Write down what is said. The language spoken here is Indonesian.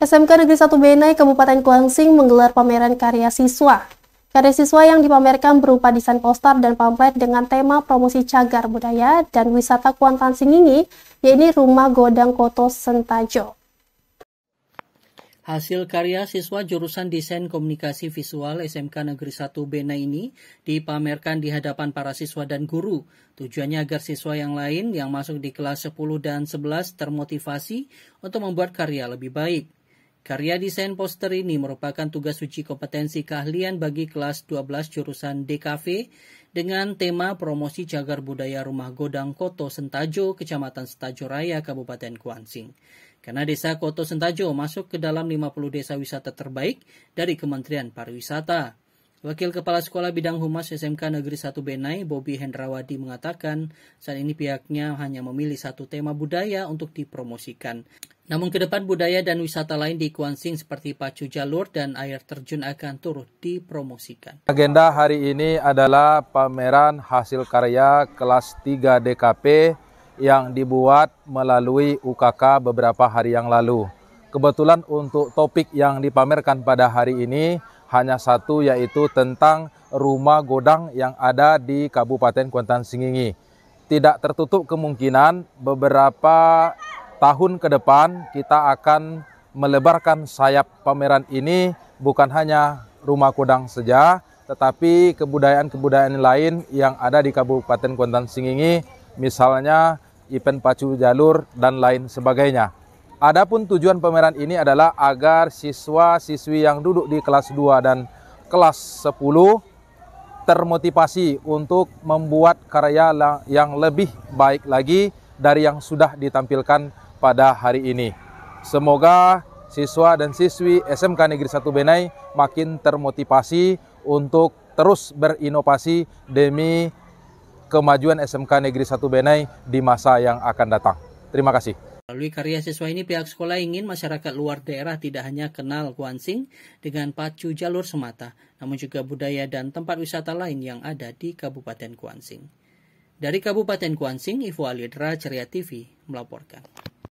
SMK Negeri 1 Benai Kabupaten Kuangsing menggelar pameran karya siswa. Karya siswa yang dipamerkan berupa desain poster dan pamflet dengan tema promosi cagar budaya dan wisata Kuantan Singingi, yaitu Rumah Godang Koto Sentajo. Hasil karya siswa jurusan Desain Komunikasi Visual SMK Negeri 1 Bena ini dipamerkan di hadapan para siswa dan guru. Tujuannya agar siswa yang lain yang masuk di kelas 10 dan 11 termotivasi untuk membuat karya lebih baik. Karya desain poster ini merupakan tugas uji kompetensi keahlian bagi kelas 12 jurusan DKV dengan tema promosi cagar budaya Rumah Godang Koto Sentajo, Kecamatan Sentajo Raya, Kabupaten Kuansing. Karena desa Koto Sentajo masuk ke dalam 50 desa wisata terbaik dari Kementerian Pariwisata. Wakil Kepala Sekolah Bidang Humas SMK Negeri 1 Benai, Bobi Hendrawadi mengatakan saat ini pihaknya hanya memilih satu tema budaya untuk dipromosikan. Namun ke depan budaya dan wisata lain di Kuansing seperti pacu jalur dan air terjun akan turut dipromosikan. Agenda hari ini adalah pameran hasil karya kelas 3 DKP yang dibuat melalui UKK beberapa hari yang lalu. Kebetulan untuk topik yang dipamerkan pada hari ini hanya satu yaitu tentang rumah godang yang ada di Kabupaten Kuantan Singingi. Tidak tertutup kemungkinan beberapa tahun ke depan kita akan melebarkan sayap pameran ini bukan hanya rumah godang saja, tetapi kebudayaan-kebudayaan lain yang ada di Kabupaten Kuantan Singingi, misalnya event pacu jalur dan lain sebagainya. Adapun tujuan pameran ini adalah agar siswa-siswi yang duduk di kelas 2 dan kelas 10 termotivasi untuk membuat karya yang lebih baik lagi dari yang sudah ditampilkan pada hari ini. Semoga siswa dan siswi SMK Negeri 1 Benai makin termotivasi untuk terus berinovasi demi kemajuan SMK Negeri 1 Benai di masa yang akan datang. Terima kasih. Melalui karya siswa ini, pihak sekolah ingin masyarakat luar daerah tidak hanya kenal Kuansing dengan pacu jalur semata, namun juga budaya dan tempat wisata lain yang ada di Kabupaten Kuansing. Dari Kabupaten Kuansing, Ivo Alidra, Ceria TV, melaporkan.